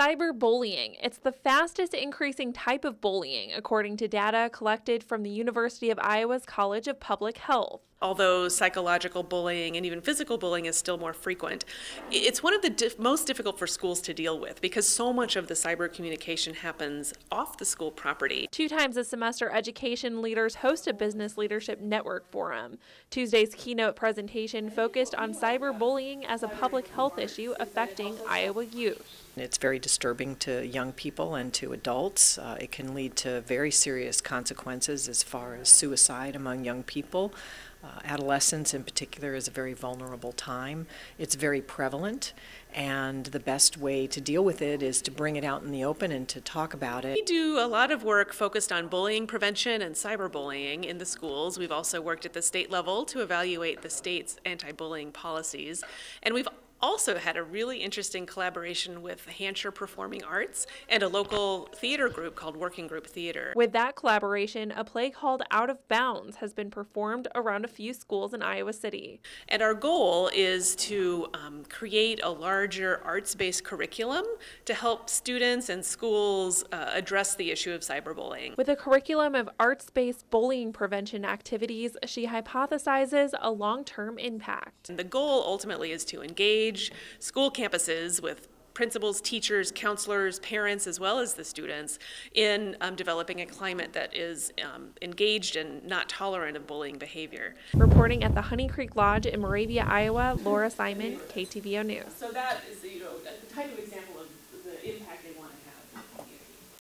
Cyberbullying. It's the fastest increasing type of bullying, according to data collected from the University of Iowa's College of Public Health although psychological bullying and even physical bullying is still more frequent, it's one of the dif- most difficult for schools to deal with because so much of the cyber communication happens off the school property. Two times a semester, education leaders host a business leadership network forum. Tuesday's keynote presentation focused on cyberbullying as a public health issue affecting Iowa youth. It's very disturbing to young people and to adults. Uh, it can lead to very serious consequences as far as suicide among young people. Uh, adolescence, in particular, is a very vulnerable time. It's very prevalent, and the best way to deal with it is to bring it out in the open and to talk about it. We do a lot of work focused on bullying prevention and cyberbullying in the schools. We've also worked at the state level to evaluate the state's anti bullying policies, and we've also had a really interesting collaboration with Hancher Performing Arts and a local theater group called Working Group Theater. With that collaboration, a play called Out of Bounds has been performed around a few schools in Iowa City. And our goal is to um, create a larger arts based curriculum to help students and schools uh, address the issue of cyberbullying. With a curriculum of arts based bullying prevention activities, she hypothesizes a long term impact. And the goal ultimately is to engage engage school campuses with principals, teachers, counselors, parents, as well as the students in um, developing a climate that is um, engaged and not tolerant of bullying behavior. Reporting at the Honey Creek Lodge in Moravia, Iowa, Laura Simon, KTVO News. So that is, you know, the type of example